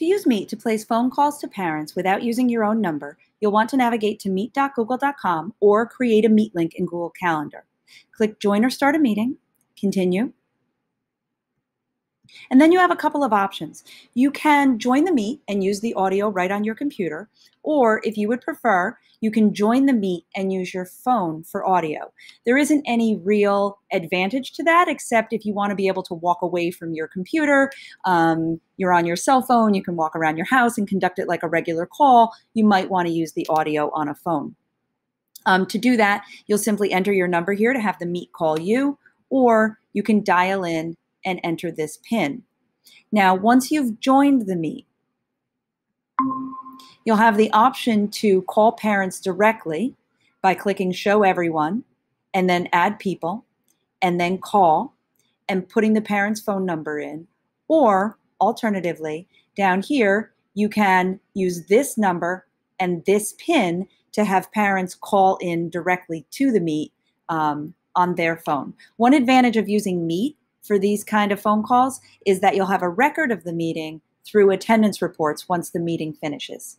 To use Meet to place phone calls to parents without using your own number, you'll want to navigate to meet.google.com or create a Meet link in Google Calendar. Click Join or Start a Meeting, Continue, and then you have a couple of options. You can join the Meet and use the audio right on your computer, or if you would prefer, you can join the Meet and use your phone for audio. There isn't any real advantage to that, except if you want to be able to walk away from your computer, um, you're on your cell phone, you can walk around your house and conduct it like a regular call, you might want to use the audio on a phone. Um, to do that, you'll simply enter your number here to have the Meet call you, or you can dial in and enter this PIN. Now, once you've joined the Meet, you'll have the option to call parents directly by clicking Show Everyone and then Add People and then Call and putting the parent's phone number in. Or alternatively, down here, you can use this number and this PIN to have parents call in directly to the Meet um, on their phone. One advantage of using Meet for these kind of phone calls is that you'll have a record of the meeting through attendance reports once the meeting finishes.